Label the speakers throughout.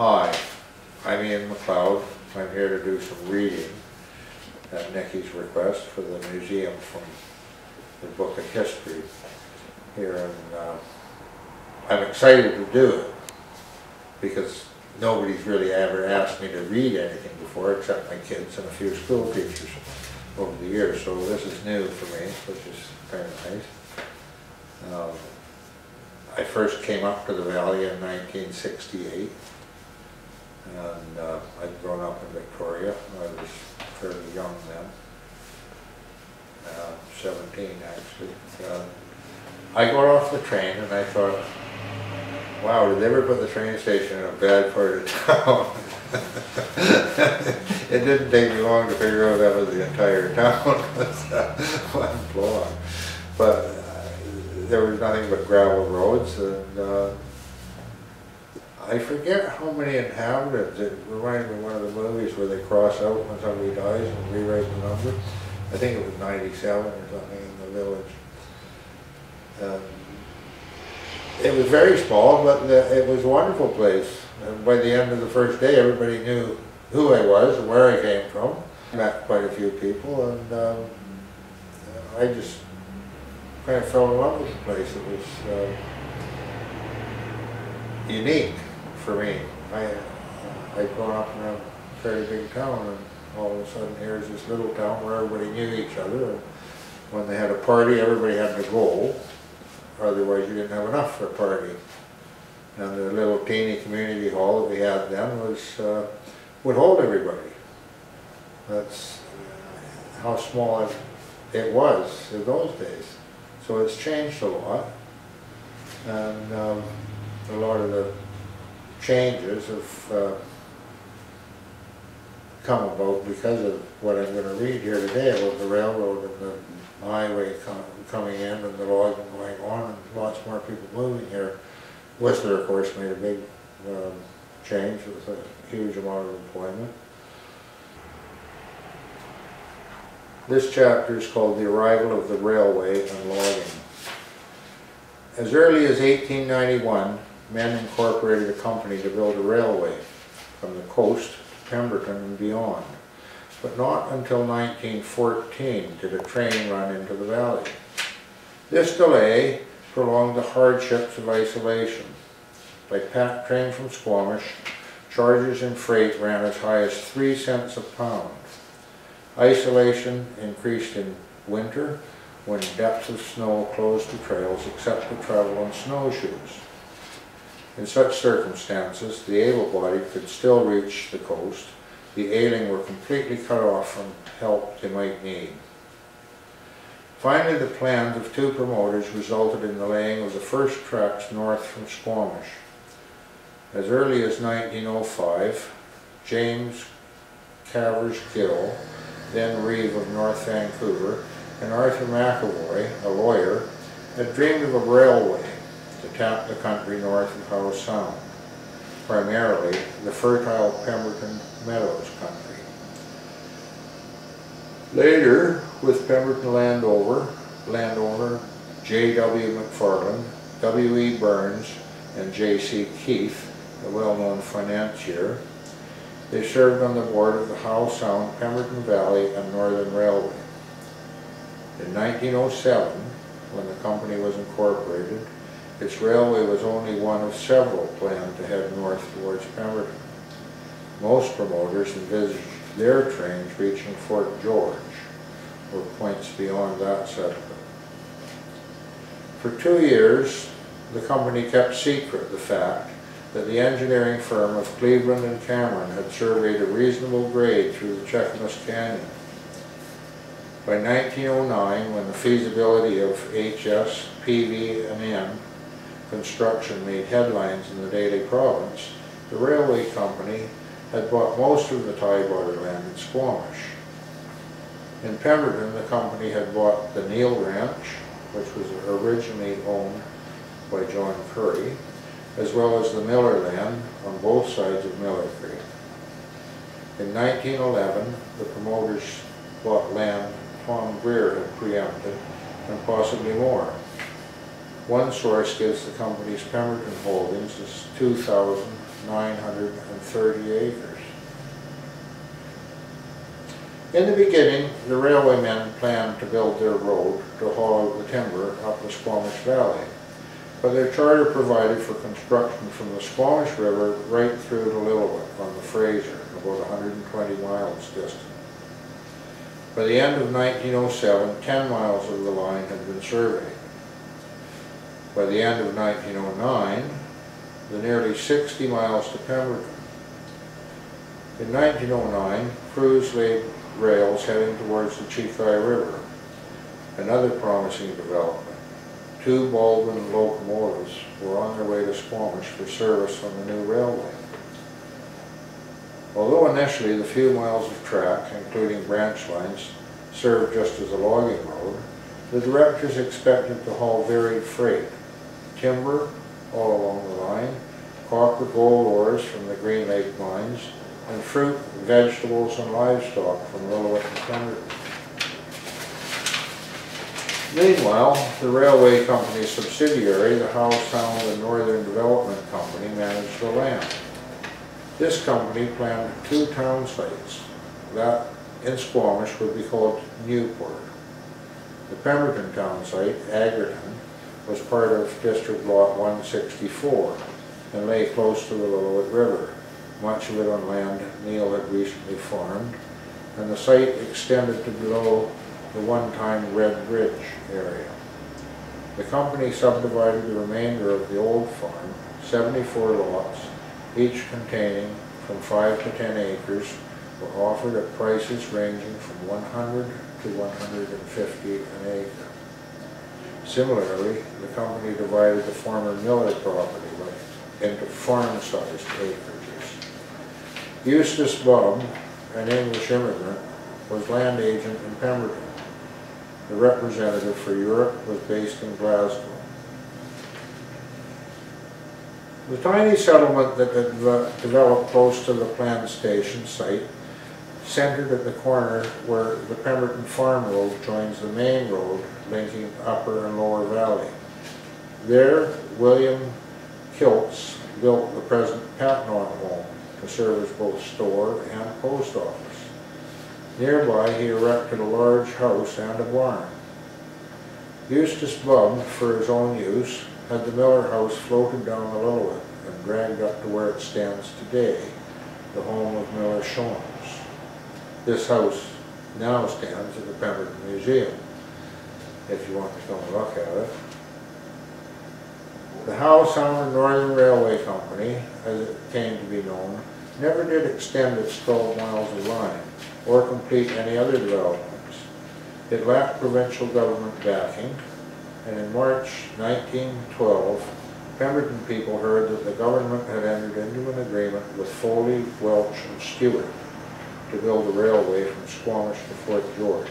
Speaker 1: Hi, I'm Ian McLeod. I'm here to do some reading at Nikki's request for the museum from the Book of History here and uh, I'm excited to do it because nobody's really ever asked me to read anything before except my kids and a few school teachers over the years. So this is new for me, which is very nice. Um, I first came up to the valley in 1968 and uh, I'd grown up in Victoria. I was fairly young then, uh, 17 actually. Uh, I got off the train and I thought, wow, did they ever put the train station in a bad part of town? it didn't take me long to figure out that was the entire town uh, one block. But uh, there was nothing but gravel roads and uh, I forget how many inhabitants. It reminded me of one of the movies where they cross out when somebody dies and rewrite the number. I think it was 97 or something in the village. Um, it was very small, but the, it was a wonderful place. And by the end of the first day, everybody knew who I was and where I came from. Met quite a few people, and um, I just kind of fell in love with the place. It was uh, unique for me. I I'd grown up in a very big town, and all of a sudden here's this little town where everybody knew each other. And when they had a party, everybody had to go otherwise you didn't have enough for a party. And the little teeny community hall that we had then was, uh, would hold everybody. That's how small it, it was in those days. So it's changed a lot. And um, a lot of the changes have uh, come about because of what I'm going to read here today about the railroad and the highway com coming in and the logging going on and lots more people moving here. Whistler, of course, made a big um, change with a huge amount of employment. This chapter is called The Arrival of the Railway and Logging. As early as 1891, men incorporated a company to build a railway from the coast to Pemberton and beyond but not until 1914 did a train run into the valley. This delay prolonged the hardships of isolation. By pack train from Squamish, charges in freight ran as high as three cents a pound. Isolation increased in winter when depths of snow closed the trails except to travel on snowshoes. In such circumstances, the able-bodied could still reach the coast the ailing were completely cut off from help they might need. Finally, the plans of two promoters resulted in the laying of the first tracks north from Squamish. As early as 1905, James Cavers Gill, then Reeve of North Vancouver, and Arthur McAvoy, a lawyer, had dreamed of a railway to tap the country north of Howe Sound primarily the fertile Pemberton Meadows country. Later, with Pemberton Landover, landowner J.W. McFarland, W.E. Burns, and J.C. Keefe, a well-known financier, they served on the board of the Howe Sound, Pemberton Valley, and Northern Railway. In 1907, when the company was incorporated, its railway was only one of several planned to head north towards Pemberton. Most promoters envisaged their trains reaching Fort George, or points beyond that settlement. For two years, the company kept secret the fact that the engineering firm of Cleveland and Cameron had surveyed a reasonable grade through the Cheakamus Canyon. By 1909, when the feasibility of HS, PV, and N construction made headlines in the Daily Province, the railway company had bought most of the tidewater land in Squamish. In Pemberton, the company had bought the Neil Ranch, which was originally owned by John Currie, as well as the Miller land on both sides of Miller Creek. In 1911, the promoters bought land Tom Greer had preempted, and possibly more. One source gives the company's Pemberton holdings as 2,000 nine hundred and thirty acres. In the beginning, the railwaymen planned to build their road to haul the timber up the Squamish Valley. But their charter provided for construction from the Squamish River right through to Lillooet on the Fraser, about hundred and twenty miles distant. By the end of 1907, 10 miles of the line had been surveyed. By the end of 1909, the nearly 60 miles to Pemberton. In 1909, crews laid rails heading towards the Cheekye River, another promising development. Two Baldwin locomotives were on their way to Squamish for service on the new railway. Although initially the few miles of track, including branch lines, served just as a logging road, the directors expected to haul varied freight, timber all along the line, copper gold ores from the Green Lake mines, and fruit, vegetables, and livestock from Lillooet and Pemberton. Meanwhile, the railway company's subsidiary, the Howe Sound and Northern Development Company, managed the land. This company planned two town sites. That in Squamish would be called Newport. The Pemberton town site, Agerton, was part of District Lot 164 and lay close to the Lillooet River, much of it on land Neil had recently farmed, and the site extended to below the one-time Red Bridge area. The company subdivided the remainder of the old farm, 74 lots, each containing from 5 to 10 acres, were offered at prices ranging from 100 to 150 an acre. Similarly, the company divided the former Miller property into farm-sized acreages. Eustace Bubb, an English immigrant, was land agent in Pemberton. The representative for Europe was based in Glasgow. The tiny settlement that had developed close to the planned station site centered at the corner where the Pemberton Farm Road joins the main road linking Upper and Lower Valley. There, William Kilts built the present Patnaud home to serve as both store and post office. Nearby, he erected a large house and a barn. Eustace Bubb, for his own use, had the Miller House floated down the Lillooet and dragged up to where it stands today, the home of Miller Shones. This house now stands at the Pemberton Museum, if you want to come and look at it. The Howe Sound Northern Railway Company, as it came to be known, never did extend its 12 miles of line or complete any other developments. It lacked provincial government backing, and in March 1912, Pemberton people heard that the government had entered into an agreement with Foley, Welch, and Stewart to build a railway from Squamish to Fort George.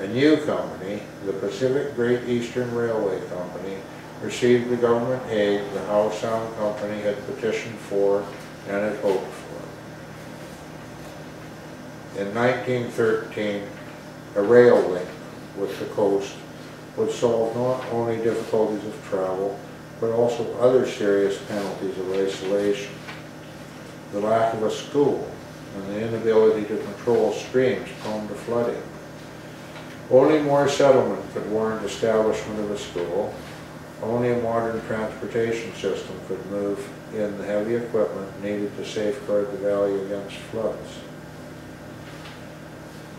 Speaker 1: A new company, the Pacific Great Eastern Railway Company, received the government aid the Howe Sound Company had petitioned for and had hoped for. In 1913, a rail link with the coast would solve not only difficulties of travel, but also other serious penalties of isolation. The lack of a school and the inability to control streams prone to flooding. Only more settlement could warrant establishment of a school. Only a modern transportation system could move in the heavy equipment needed to safeguard the valley against floods.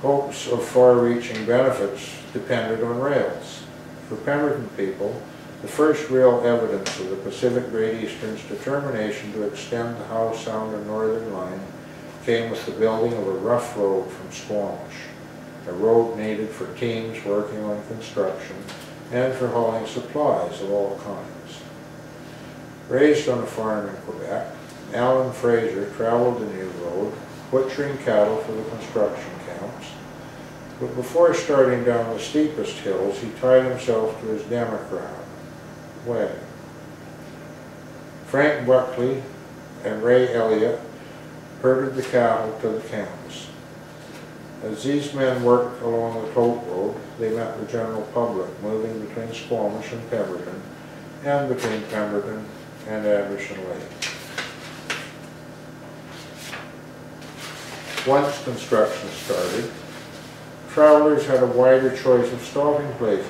Speaker 1: Hopes of far-reaching benefits depended on rails. For Pemberton people, the first real evidence of the Pacific Great Eastern's determination to extend the Howe Sound and Northern Line came with the building of a rough road from Squamish, a road needed for teams working on construction and for hauling supplies of all kinds. Raised on a farm in Quebec, Alan Fraser traveled the new road, butchering cattle for the construction camps, but before starting down the steepest hills, he tied himself to his Democrat wagon. Frank Buckley and Ray Elliott herded the cattle to the camps. As these men worked along the tote road, they met the general public moving between Squamish and Pemberton, and between Pemberton and Anderson Lake. Once construction started, travelers had a wider choice of stopping places.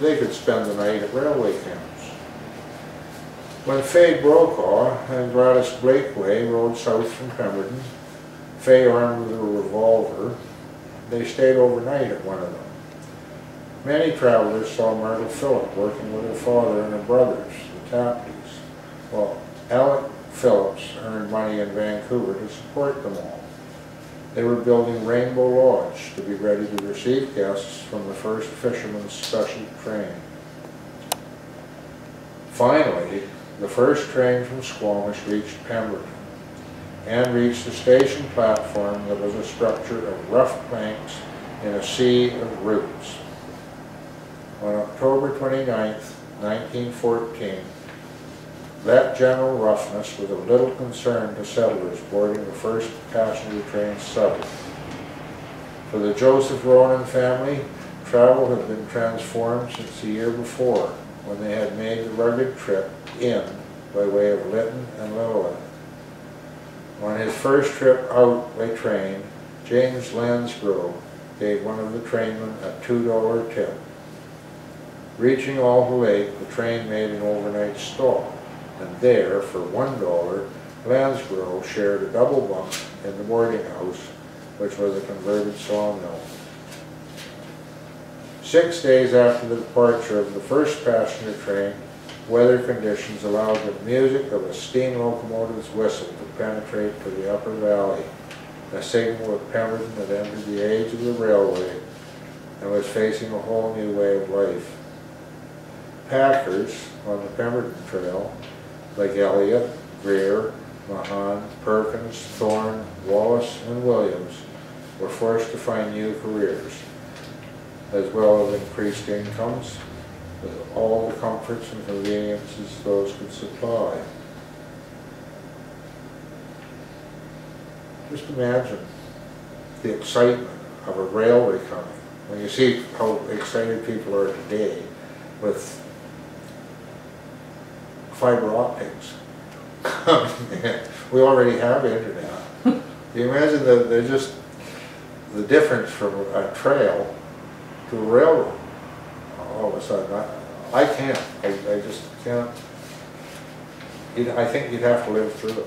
Speaker 1: They could spend the night at railway camps when Fay Brokaw and Gladys Blakeway rode south from Pemberton, Fay armed with a revolver, they stayed overnight at one of them. Many travelers saw Myrtle Philip working with her father and her brothers, the Tapleys, while Alec Phillips earned money in Vancouver to support them all. They were building Rainbow Lodge to be ready to receive guests from the first fisherman's special train. Finally, the first train from Squamish reached Pemberton and reached the station platform that was a structure of rough planks in a sea of roots. On October 29, 1914, that general roughness was of little concern to settlers boarding the first passenger train south. For the Joseph Ronayne family, travel had been transformed since the year before, when they had made the rugged trip in by way of Lytton and Lillooet. On his first trip out by train, James Lansgrove gave one of the trainmen a $2 tip. Reaching Alta Lake, the train made an overnight stop, and there, for $1, Lansgrove shared a double bunk in the boarding house, which was a converted sawmill. Six days after the departure of the first passenger train, weather conditions allowed the music of a steam locomotive's whistle to penetrate to the upper valley, a signal that Pemberton had entered the age of the railway and was facing a whole new way of life. Packers on the Pemberton Trail, like Elliott, Greer, Mahan, Perkins, Thorne, Wallace, and Williams, were forced to find new careers, as well as increased incomes, with all the comforts and conveniences those could supply. Just imagine the excitement of a railway coming. When you see how excited people are today with fiber optics. we already have internet. you imagine that there's just the difference from a trail to a railroad uh, all of a sudden. I, I can't. I, I just can't. I think you'd have to live through it.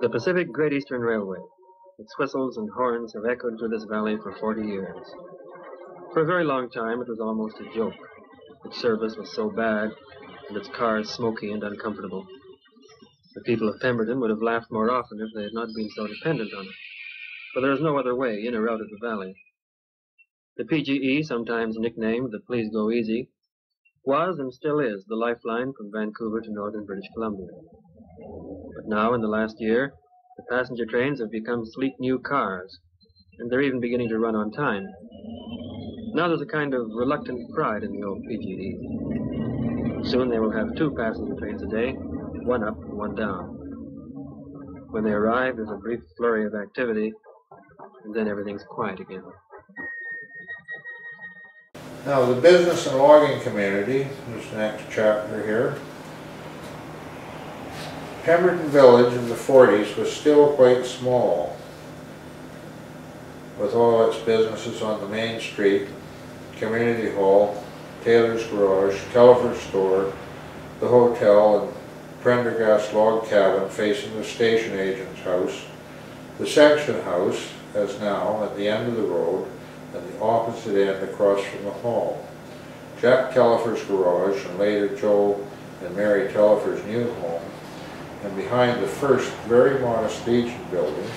Speaker 2: The Pacific Great Eastern Railway. Its whistles and horns have echoed through this valley for 40 years. For a very long time, it was almost a joke. Its service was so bad, and its cars smoky and uncomfortable. The people of Pemberton would have laughed more often if they had not been so dependent on it. For there is no other way in or out of the valley. The PGE, sometimes nicknamed the Please Go Easy, was and still is the lifeline from Vancouver to northern British Columbia. But now, in the last year, the passenger trains have become sleek new cars, and they're even beginning to run on time. Now there's a kind of reluctant pride in the old PGE. Soon they will have two passenger trains a day, one up and one down. When they arrive, there's a brief flurry of activity, and then everything's quiet again.
Speaker 1: Now, the business and logging community, this next chapter here, Pemberton Village in the 40s was still quite small, with all its businesses on the main street, community hall, Taylor's Garage, Kellifer's store, the hotel, and Prendergast log cabin facing the station agent's house, the section house, as now, at the end of the road, and the opposite end across from the hall. Jack Tellifer's garage, and later Joe and Mary Tellifer's new home, and behind the first very modest Legion building,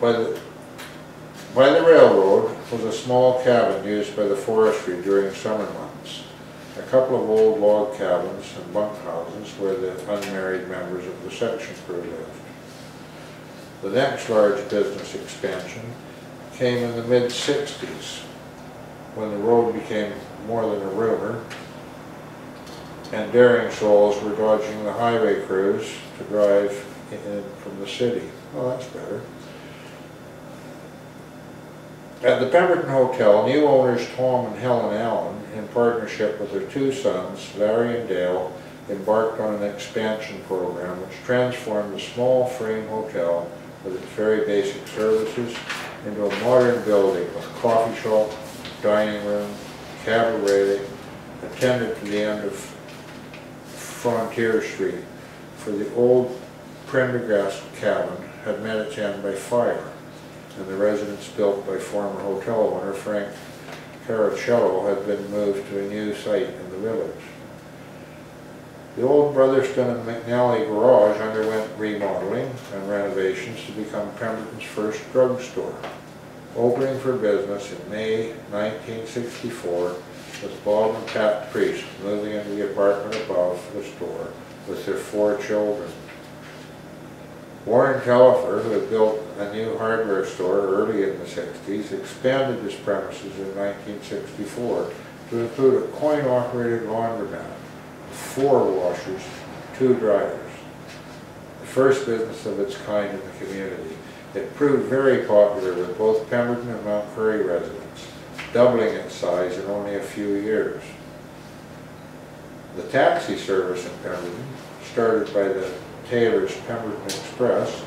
Speaker 1: by the, by the railroad was a small cabin used by the forestry during summer months a couple of old log cabins and bunkhouses where the unmarried members of the section crew lived. The next large business expansion came in the mid-60s when the road became more than a rumor and daring souls were dodging the highway crews to drive in from the city. Well, that's better. At the Pemberton Hotel, new owners Tom and Helen Allen, in partnership with their two sons, Larry and Dale, embarked on an expansion program which transformed the small frame hotel with its very basic services into a modern building with coffee shop, dining room, cabaret, attended to the end of Frontier Street, for the old Prendergast cabin had met its end by fire, and the residence built by former hotel owner Frank Caracello had been moved to a new site in the village. The old Brotherston and McNally garage underwent remodeling and renovations to become Pemberton's first drugstore, opening for business in May 1964 with Bob and Pat Priest moving into the apartment above the store with their four children. Warren Telfer, who had built a new hardware store early in the 60s, expanded his premises in 1964 to include a coin-operated laundromat, four washers, two dryers. The first business of its kind in the community. It proved very popular with both Pemberton and Mount Currie residents, doubling its size in only a few years. The taxi service in Pemberton, started by the Taylor's Pemberton Express,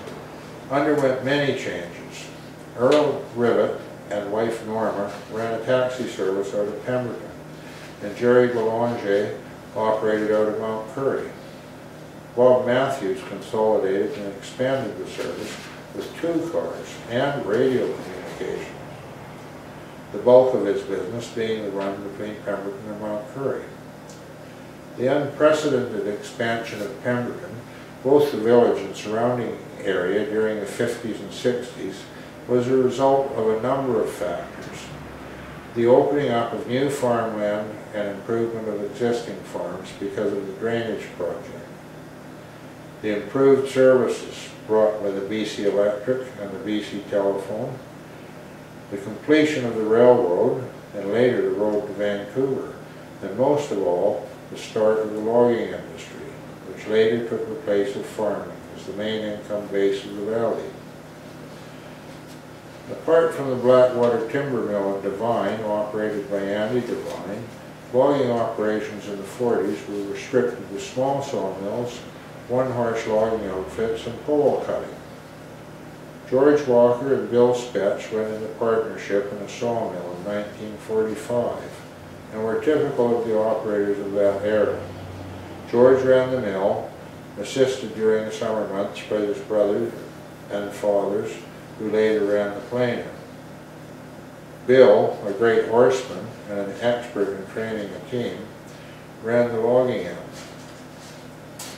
Speaker 1: underwent many changes. Earl Rivet and wife Norma ran a taxi service out of Pemberton, and Jerry Belanger operated out of Mount Currie. Bob Matthews consolidated and expanded the service with two cars and radio communications. The bulk of his business being the run between Pemberton and Mount Currie. The unprecedented expansion of Pemberton, both the village and surrounding area during the 50s and 60s, was a result of a number of factors. The opening up of new farmland and improvement of existing farms because of the drainage project. The improved services brought by the BC Electric and the BC Telephone. The completion of the railroad and later the road to Vancouver. And most of all, the start of the logging industry, later took the place of farming as the main income base of the valley. Apart from the Blackwater Timber Mill in Devine, operated by Andy Devine, logging operations in the 40s were restricted to small sawmills, one-horse logging outfits, and pole cutting. George Walker and Bill Spetch went into partnership in a sawmill in 1945 and were typical of the operators of that era. George ran the mill, assisted during the summer months by his brothers and fathers, who later ran the planer. Bill, a great horseman and an expert in training a team, ran the logging end.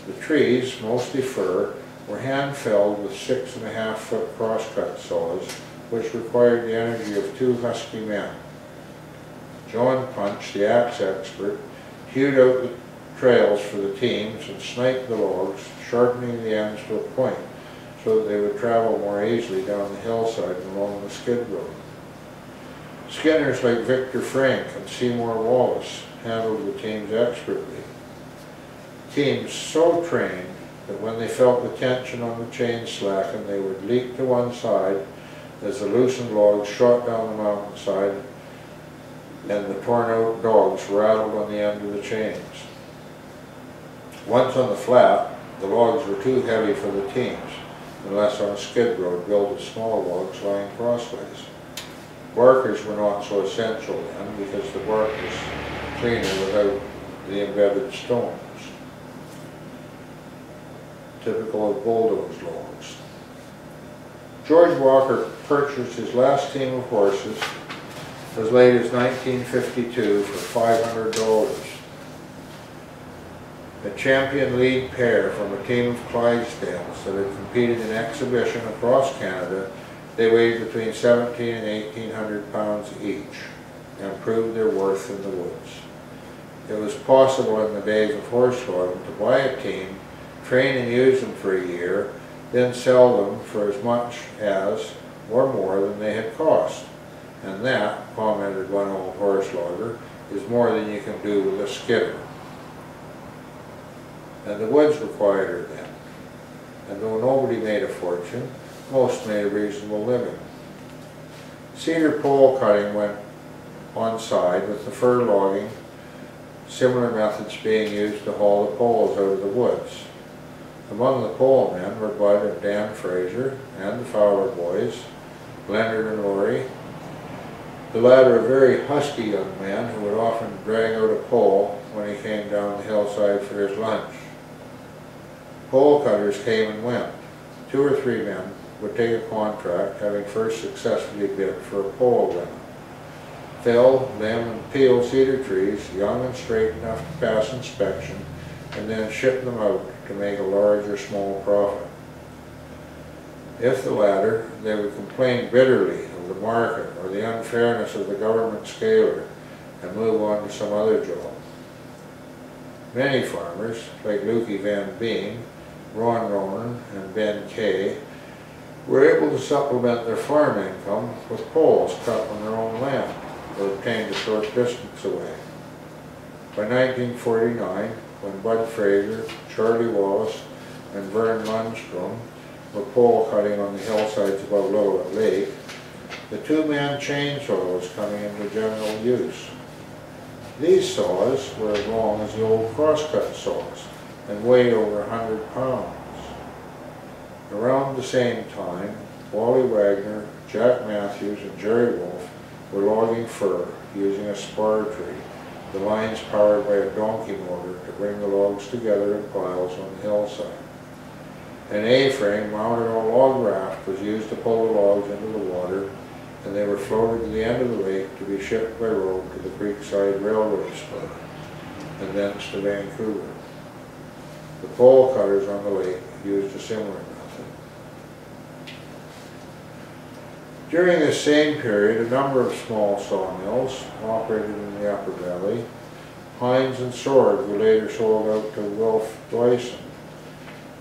Speaker 1: The trees, mostly fir, were hand-felled with six and a half foot crosscut saws, which required the energy of two husky men. John Punch, the axe expert, hewed out the trails for the teams and sniped the logs, sharpening the ends to a point so that they would travel more easily down the hillside and along the skid road. Skinners like Victor Frank and Seymour Wallace handled the teams expertly. Teams so trained that when they felt the tension on the chain slacken, they would leap to one side as the loosened logs shot down the mountainside and the torn out dogs rattled on the end of the chains. Once on the flat, the logs were too heavy for the teams, unless on a skid road built of small logs lying crossways. Barkers were not so essential then because the bark was cleaner without the embedded stones, typical of bulldoze logs. George Walker purchased his last team of horses as late as 1952 for $500. A champion lead pair from a team of Clydesdales that had competed in exhibition across Canada they weighed between 17 and 1800 pounds each and proved their worth in the woods. It was possible in the days of horse logging to buy a team, train and use them for a year, then sell them for as much as or more than they had cost. And that, commented one old horse logger, is more than you can do with a skidder. And the woods were quieter then. And though nobody made a fortune, most made a reasonable living. Cedar pole cutting went on side with the fir logging, similar methods being used to haul the poles out of the woods. Among the pole men were Bud and Dan Fraser and the Fowler boys, Leonard and Laurie. The latter a very husky young man who would often drag out a pole when he came down the hillside for his lunch. Pole cutters came and went. Two or three men would take a contract, having first successfully bid for a pole limit. Fell, limb, and peel cedar trees, young and straight enough to pass inspection, and then ship them out to make a large or small profit. If the latter, they would complain bitterly of the market or the unfairness of the government scaler and move on to some other job. Many farmers, like Lukey Van Been, Ron Ronayne, and Ben Kay, were able to supplement their farm income with poles cut on their own land or obtained a short distance away. By 1949, when Bud Fraser, Charlie Wallace, and Vern Lundstrom were pole cutting on the hillsides above Lillooet Lake, the two-man chainsaw was coming into general use. These saws were as long as the old crosscut saws and weighed over hundred pounds. Around the same time, Wally Wagner, Jack Matthews, and Jerry Wolf were logging fir using a spar tree, the lines powered by a donkey motor to bring the logs together in piles on the hillside. An A-frame mounted on a log raft was used to pull the logs into the water, and they were floated to the end of the lake to be shipped by road to the Creekside Railway spur, and thence to Vancouver. The pole cutters on the lake used a similar method. During this same period, a number of small sawmills operated in the upper valley. Hines and Sword were later sold out to Wilf Dyson.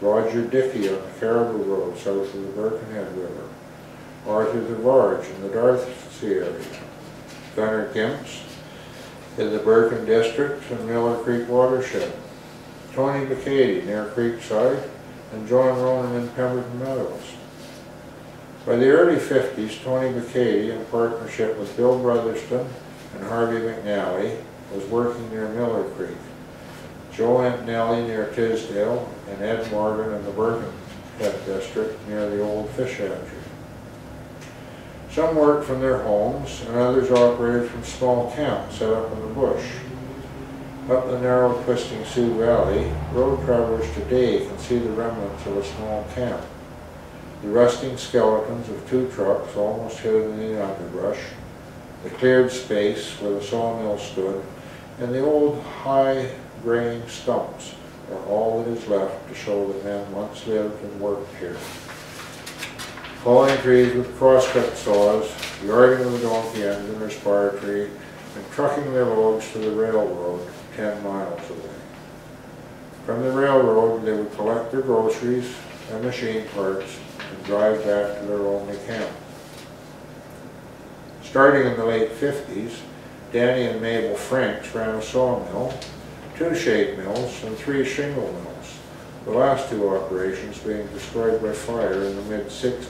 Speaker 1: Roger Dickey on the Cariboo Road south of the Birkenhead River. Arthur DeVarge in the D'Arcy area. Gunnar Gimps in the Birken District and Miller Creek watershed. Tony McCady near Creekside, and John Ronayne in Pemberton Meadows. By the early 50s, Tony McCady, in partnership with Bill Brotherston and Harvey McNally, was working near Miller Creek. Joe Antonelli near Tisdale, and Ed Morgan in the Birkenhead District near the old fish hatchery. Some worked from their homes, and others operated from small camps set up in the bush. Up the narrow twisting Soo Valley, road travelers today can see the remnants of a small camp. The rusting skeletons of two trucks almost hidden in the underbrush, the cleared space where the sawmill stood, and the old high graying stumps are all that is left to show that men once lived and worked here. Falling trees with crosscut saws, yarding with a donkey engine or spar tree, and trucking their loads to the railroad ten miles away. From the railroad, they would collect their groceries and machine parts and drive back to their only camp. Starting in the late 50s, Danny and Mabel Franks ran a sawmill, two shade mills, and three shingle mills, the last two operations being destroyed by fire in the mid-60s.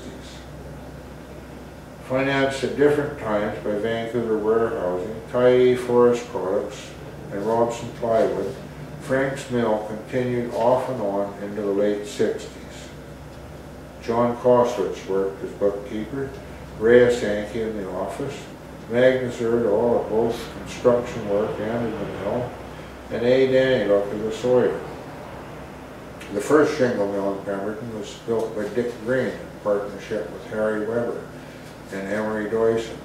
Speaker 1: Financed at different times by Vancouver Warehousing, Tyee Forest Products, and Robson Plywood, Frank's Mill continued off and on into the late 60s. John Koswitz worked as bookkeeper, Ray Sankey in the office, Magnus Erdahl at both construction work and in the mill, and A. Danny looked as a sawyer. The first shingle mill in Pemberton was built by Dick Green in partnership with Harry Weber and Emery Doyson.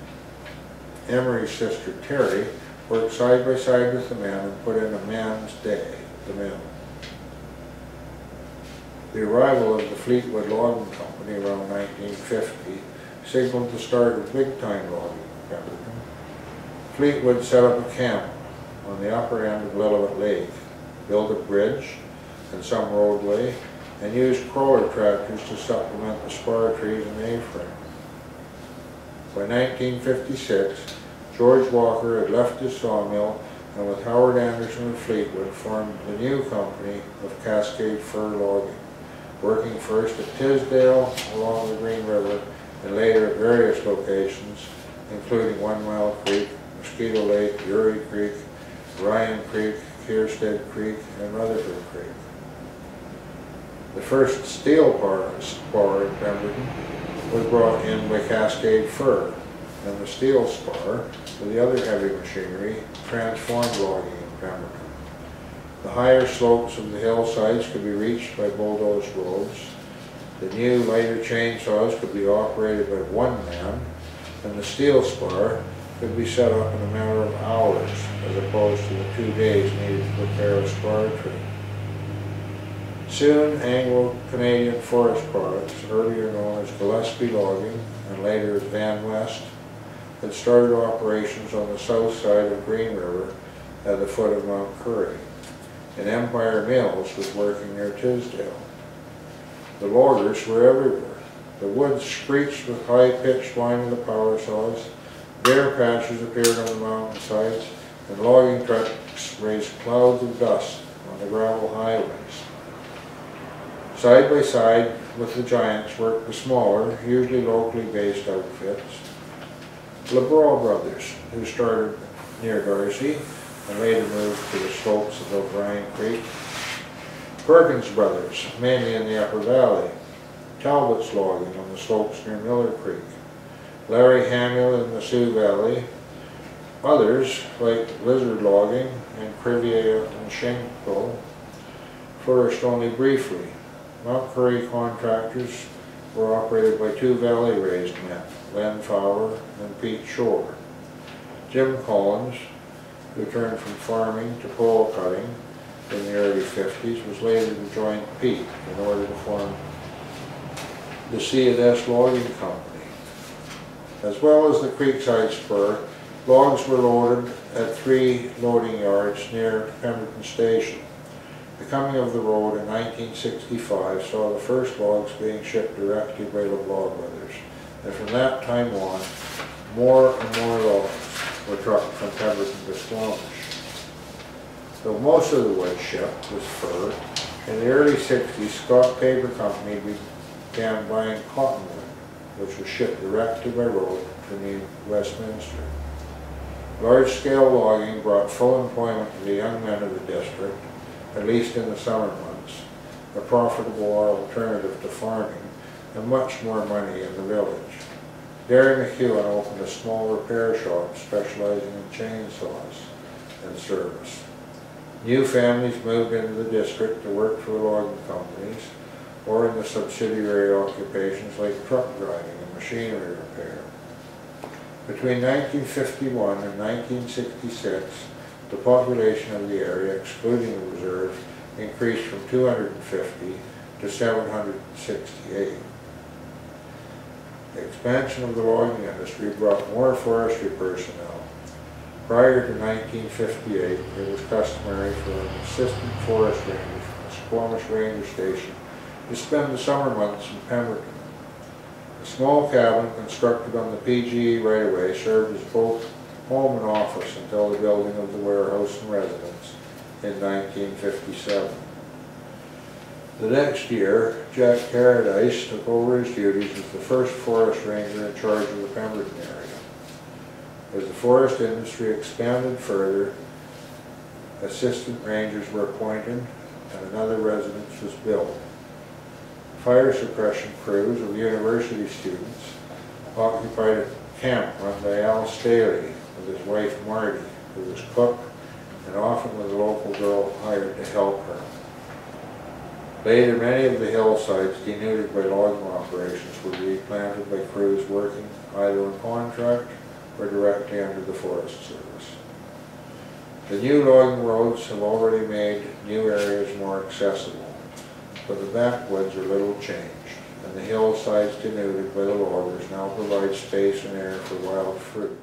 Speaker 1: Emery's sister Terry worked side by side with the men and put in a man's day the mill. The arrival of the Fleetwood Logging Company around 1950 signaled the start of big-time logging in Pemberton. Fleetwood set up a camp on the upper end of Lillooet Lake, built a bridge and some roadway, and used crawler tractors to supplement the spar trees and A-frame. By 1956, George Walker had left his sawmill and with Howard Anderson of Fleetwood formed the new company of Cascade Fir Logging, working first at Tisdale along the Green River and later at various locations including One Mile Creek, Mosquito Lake, Ure Creek, Ryan Creek, Kierstead Creek, and Rutherford Creek. The first steel spar, in Pemberton was brought in by Cascade Fir, and the steel spar, with the other heavy machinery, transformed logging in Pemberton. The higher slopes of the hillsides could be reached by bulldozed roads. The new lighter chainsaws could be operated by one man, and the steel spar could be set up in a matter of hours as opposed to the two days needed to prepare a spar tree. Soon Anglo-Canadian Forest Products, earlier known as Gillespie Logging and later as Van West, had started operations on the south side of Green River at the foot of Mount Currie, and Empire Mills was working near Tisdale. The loggers were everywhere. The woods screeched with high-pitched whine of the power saws, bare patches appeared on the mountainsides, and logging trucks raised clouds of dust on the gravel highways. Side by side with the giants worked the smaller, usually locally based outfits. LeBraw Brothers, who started near D'Arcy and later moved to the slopes of O'Brien Creek. Perkins Brothers, mainly in the Upper Valley. Talbot's Logging on the slopes near Miller Creek. Larry Hamill in the Soo Valley. Others, like Lizard Logging and Crivier and Schenkel, flourished only briefly. Mount Currie contractors were operated by two valley-raised men, Len Fowler and Pete Shore. Jim Collins, who turned from farming to pole cutting in the early 50s, was later to join Pete in order to form the C&S Logging Company. As well as the Creekside Spur, logs were loaded at three loading yards near Pemberton Station. The coming of the road in 1965 saw the first logs being shipped directly by LeBlanc Brothers, and from that time on, more and more logs were trucked from Pemberton to Squamish. Though most of the wood shipped was fir, in the early 60s, Scott Paper Company began buying cottonwood, which was shipped directly by road to New Westminster. Large-scale logging brought full employment to the young men of the district, at least in the summer months, a profitable alternative to farming, and much more money in the village. Gary McEwen opened a small repair shop specializing in chainsaws and service. New families moved into the district to work for logging companies or in the subsidiary occupations like truck driving and machinery repair. Between 1951 and 1966, the population of the area, excluding the reserve, increased from 250 to 768. The expansion of the logging industry brought more forestry personnel. Prior to 1958, it was customary for an assistant forest ranger from the Squamish Ranger Station to spend the summer months in Pemberton. A small cabin constructed on the PGE right-of-way served as both home and office until the building of the warehouse and residence in 1957. The next year, Jack Paradise took over his duties as the first forest ranger in charge of the Pemberton area. As the forest industry expanded further, assistant rangers were appointed and another residence was built. Fire suppression crews of university students occupied a camp run by Al Staley with his wife Marty, who was cook and often with a local girl hired to help her. Later, many of the hillsides denuded by logging operations were replanted by crews working either on contract or directly under the Forest Service. The new logging roads have already made new areas more accessible, but the backwoods are little changed, and the hillsides denuded by the loggers now provide space and air for wild fruit.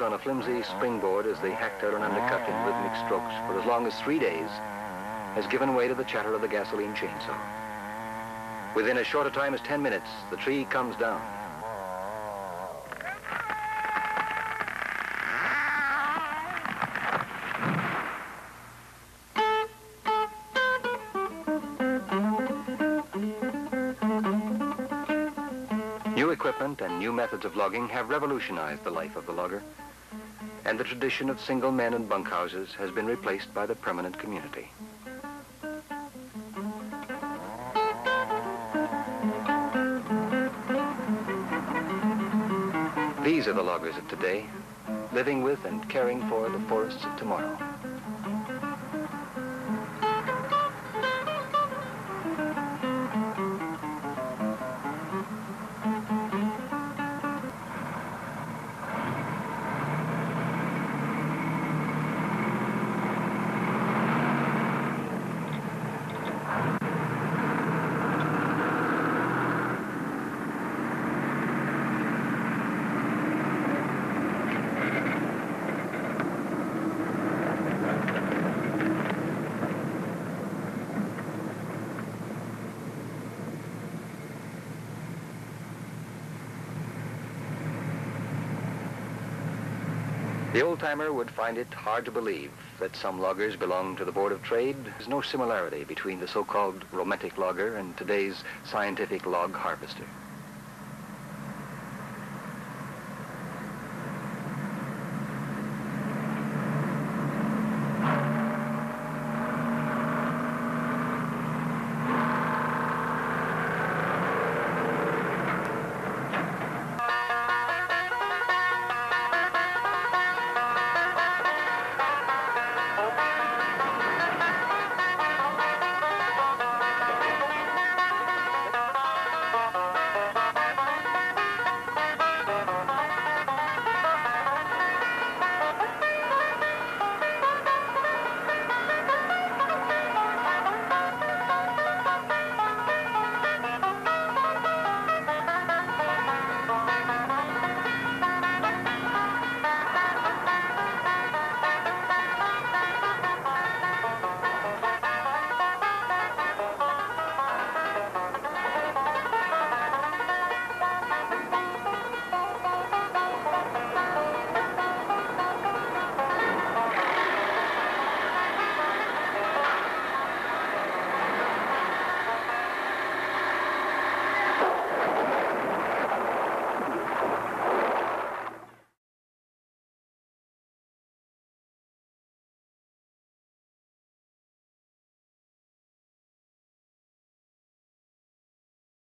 Speaker 3: On a flimsy springboard as they hacked out and undercut in rhythmic strokes for as long as three days has given way to the chatter of the gasoline chainsaw. Within as short a time as 10 minutes, the tree comes down. New equipment and new methods of logging have revolutionized the life of the logger, and the tradition of single men and bunkhouses has been replaced by the permanent community. These are the loggers of today, living with and caring for the forests of tomorrow. The old-timer would find it hard to believe that some loggers belong to the Board of Trade. There's no similarity between the so-called romantic logger and today's scientific log harvester.